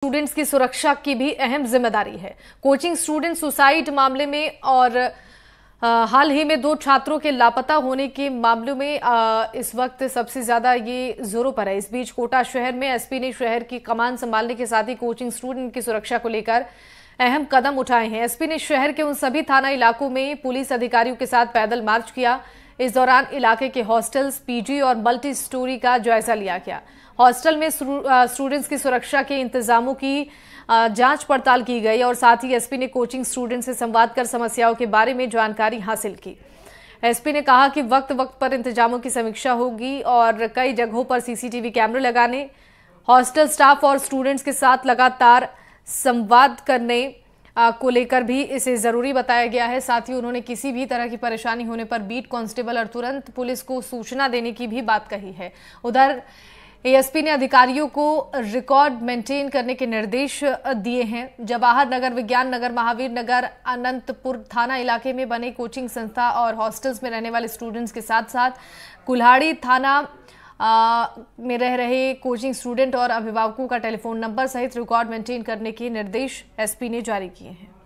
Students की सुरक्षा की भी अहम ज़िम्मेदारी है। कोचिंग स्टूडेंट सुसाइड मामले में और आ, हाल ही में दो छात्रों के लापता होने के मामलों में आ, इस वक्त सबसे ज़्यादा ये जोरों पर है। इस बीच कोटा शहर में एसपी ने शहर की कमान संभालने के साथ ही कोचिंग स्टूडेंट की सुरक्षा को लेकर अहम कदम उठाए हैं। एसपी ने शहर के उन सभी थाना इलाकों में पुलिस अधिकारियों के साथ पैदल मार्च किया। इस दौरान इलाके के हॉस्टल्स, पीजी और मल्टी स्टोरी का जायजा लिया गया। हॉस्टल में स्टूडेंट्स की सुरक्षा के इंतजामों की जाँच पड़ताल की गई और साथ ही एसपी ने कोचिंग स्टूडेंट से संवाद कर समस्याओं के बारे में जानकारी हासिल की। एसपी ने कहा कि वक्त वक्त पर इंतजामों की समीक्षा होगी और कई जगहों पर सीसीटीवी कैमरे लगाने, हॉस्टल स्टाफ और स्टूडेंट्स के साथ लगातार संवाद करने को लेकर भी इसे ज़रूरी बताया गया है। साथ ही उन्होंने किसी भी तरह की परेशानी होने पर बीट कांस्टेबल और तुरंत पुलिस को सूचना देने की भी बात कही है। उधर एएसपी ने अधिकारियों को रिकॉर्ड मेंटेन करने के निर्देश दिए हैं। जवाहर नगर, विज्ञान नगर, महावीर नगर, अनंतपुर थाना इलाके में बने कोचिंग संस्था और हॉस्टल्स में रहने वाले स्टूडेंट्स के साथ साथ कुल्हाड़ी थाना में रह रहे कोचिंग स्टूडेंट और अभिभावकों का टेलीफोन नंबर सहित रिकॉर्ड मेंटेन करने के निर्देश एसपी ने जारी किए हैं।